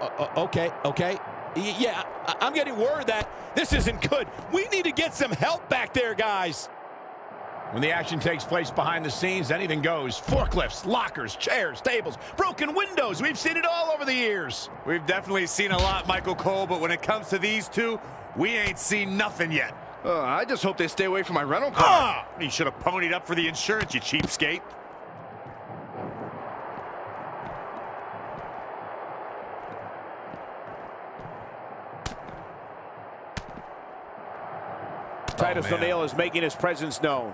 Uh, uh, okay, okay. Yeah, I'm getting word that this isn't good. We need to get some help back there, guys. When the action takes place behind the scenes, anything goes. Forklifts, lockers, chairs, tables, broken windows. We've seen it all over the years. We've definitely seen a lot, Michael Cole, but when it comes to these two, we ain't seen nothing yet. Uh, I just hope they stay away from my rental car. Ah! You should have ponied up for the insurance, you cheapskate. Titus oh, O'Neil is making his presence known.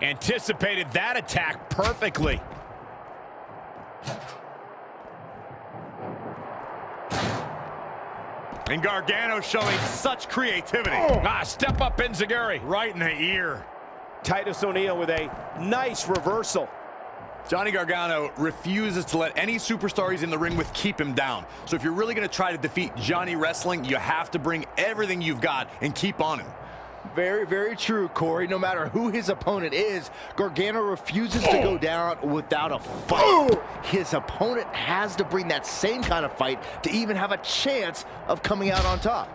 Anticipated that attack perfectly. And Gargano showing such creativity. Oh. Ah, step up Enzuigiri. Right in the ear. Titus O'Neil with a nice reversal. Johnny Gargano refuses to let any superstar he's in the ring with keep him down. So if you're really going to try to defeat Johnny Wrestling, you have to bring everything you've got and keep on him. Very, very true, Corey. No matter who his opponent is, Gargano refuses to go oh. down without a fight. Oh. His opponent has to bring that same kind of fight to even have a chance of coming out on top.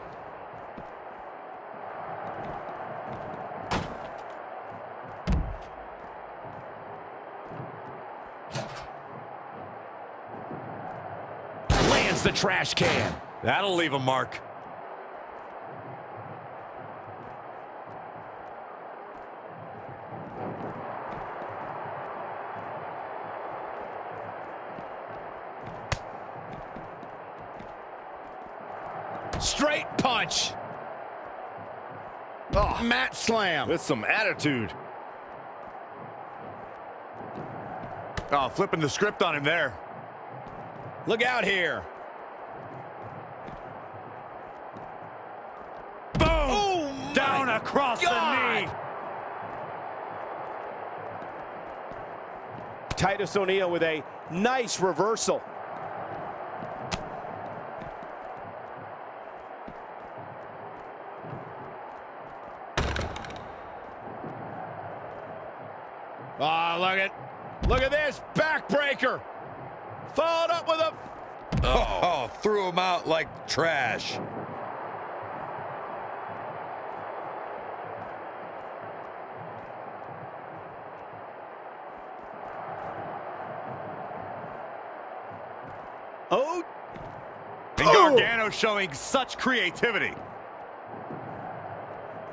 The trash can. That'll leave a mark. Straight punch. Oh, mat slam. With some attitude. Oh, flipping the script on him there. Look out here. Boom! Oh, Down across God. the knee. Titus O'Neil with a nice reversal. Ah, oh, look at, look at this backbreaker. Followed up with a. Oh, oh, threw him out like trash. Oh. And Gargano showing such creativity.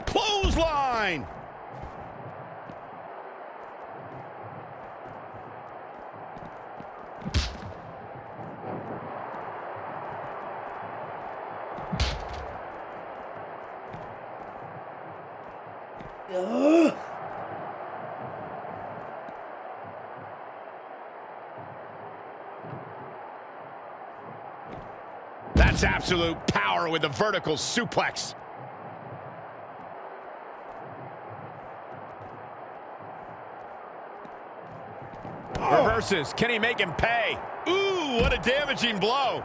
Clothesline. That's absolute power with a vertical suplex. Oh. Reverses. Can he make him pay? Ooh, what a damaging blow.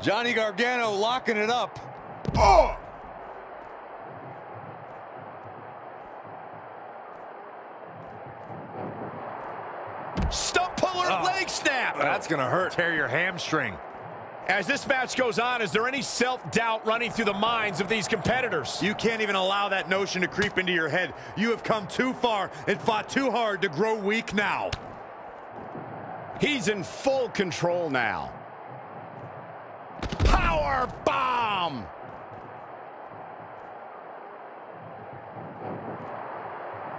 Johnny Gargano locking it up. Oh! Stump puller Oh. leg snap. That's going to hurt. Tear your hamstring. As this match goes on, is there any self-doubt running through the minds of these competitors? You can't even allow that notion to creep into your head. You have come too far and fought too hard to grow weak now. He's in full control now. Power bomb!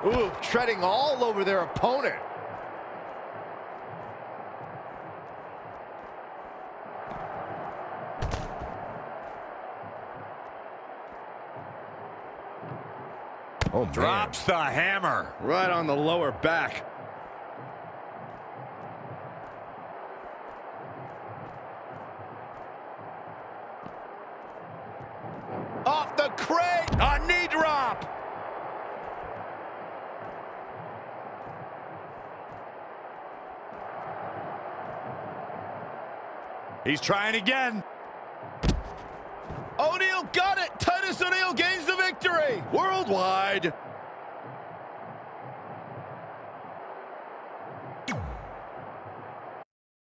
Ooh, treading all over their opponent. Oh, man. Drops the hammer. Right on the lower back. Off the crate! A knee drop! He's trying again. O'Neil got it. Titus O'Neil gains the victory. Worldwide.